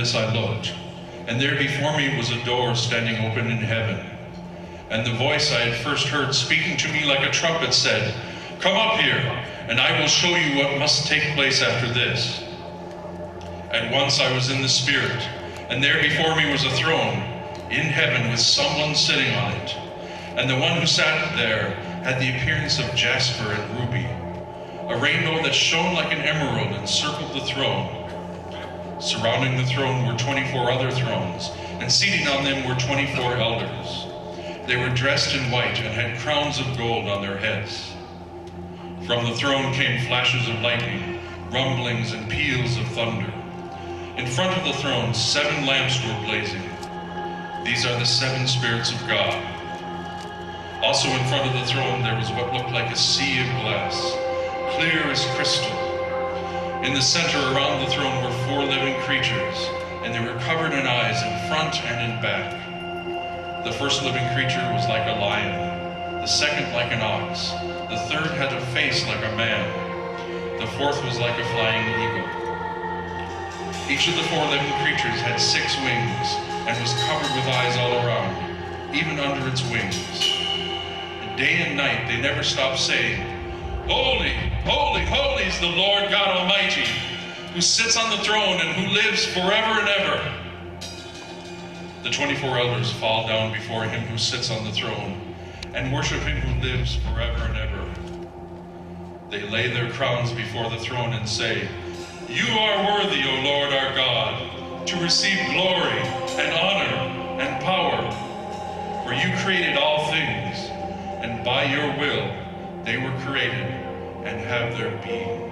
This I looked, and there before me was a door standing open in heaven. And the voice I had first heard speaking to me like a trumpet said, Come up here, and I will show you what must take place after this. At once I was in the Spirit, and there before me was a throne in heaven with someone sitting on it. And the one who sat there had the appearance of jasper and ruby. A rainbow that shone like an emerald encircled the throne. Surrounding the throne were 24 other thrones, and seating on them were 24 elders. They were dressed in white and had crowns of gold on their heads. From the throne came flashes of lightning, rumblings, and peals of thunder. In front of the throne, seven lamps were blazing. These are the seven spirits of God. Also in front of the throne, there was what looked like a sea of glass, clear as crystal. In the center around the throne were four living creatures, and they were covered in eyes in front and in back. The first living creature was like a lion, the second like an ox, the third had a face like a man, the fourth was like a flying eagle. Each of the four living creatures had six wings and was covered with eyes all around, even under its wings. And day and night they never stopped saying, Holy, holy, holy is the Lord God Almighty, who sits on the throne and who lives forever and ever. The 24 elders fall down before him who sits on the throne and worship him who lives forever and ever. They lay their crowns before the throne and say, You are worthy, O Lord our God, to receive glory and honor and power. For you created all things, and by your will they were created and have their being.